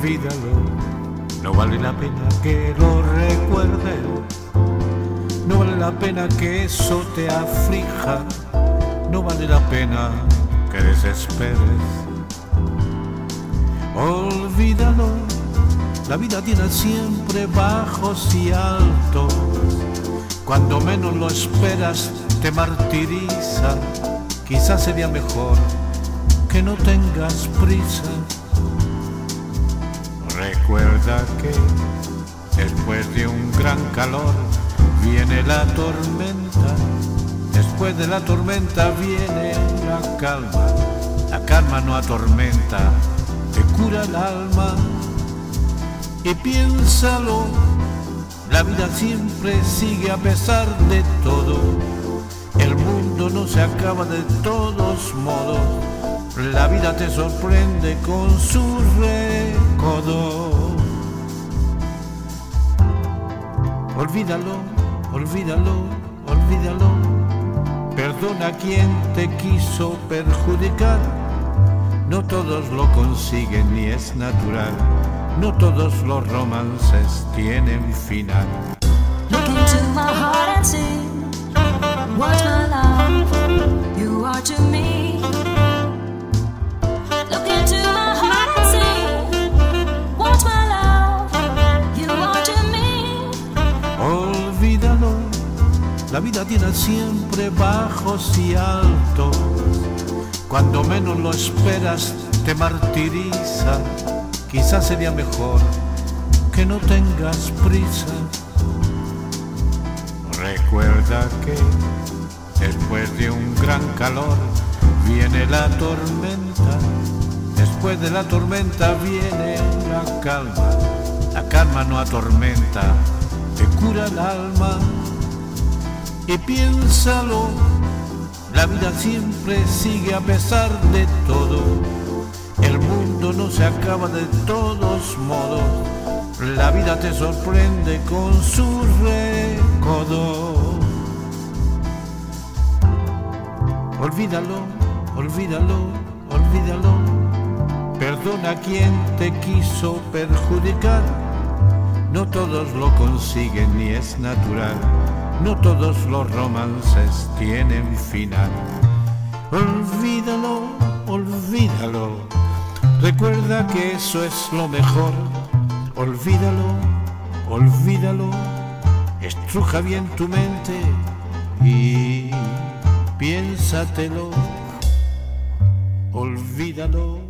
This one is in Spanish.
olvídalo, no vale la pena que lo recuerdes, no vale la pena que eso te aflija, no vale la pena que desesperes. Olvídalo, la vida tiene siempre bajos y altos, cuando menos lo esperas te martiriza, quizás sería mejor que no tengas prisa. Recuerda que después de un gran calor viene la tormenta, después de la tormenta viene la calma, la calma no atormenta, te cura el alma. Y piénsalo, la vida siempre sigue a pesar de todo, el mundo no se acaba de todos modos la vida te sorprende con su recodo. Olvídalo, olvídalo, olvídalo. Perdona a quien te quiso perjudicar. No todos lo consiguen ni es natural. No todos los romances tienen final. La vida tiene siempre bajos y altos. Cuando menos lo esperas te martiriza. Quizás sería mejor que no tengas prisa. Recuerda que después de un gran calor viene la tormenta. Después de la tormenta viene la calma. La calma no atormenta, te cura el alma. Y piénsalo, la vida siempre sigue a pesar de todo. El mundo no se acaba de todos modos. La vida te sorprende con su recodo. Olvídalo, olvídalo, olvídalo. Perdona a quien te quiso perjudicar. No todos lo consiguen ni es natural. No todos los romances tienen final. Olvídalo, olvídalo. Recuerda que eso es lo mejor. Olvídalo, olvídalo. Estruja bien tu mente y piénsatelo. Olvídalo.